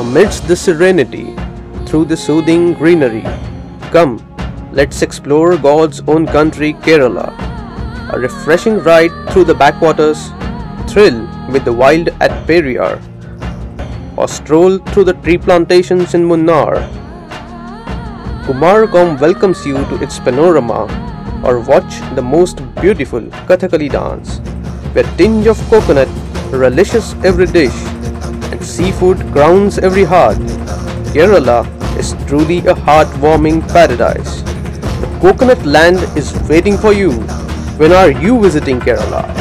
amidst the serenity, through the soothing greenery. Come, let's explore God's own country, Kerala. A refreshing ride through the backwaters, thrill with the wild at Periyar, or stroll through the tree plantations in Munnar. Kumarakom welcomes you to its panorama, or watch the most beautiful Kathakali dance, where tinge of coconut relishes every dish seafood grounds every heart. Kerala is truly a heartwarming paradise. The coconut land is waiting for you. When are you visiting Kerala?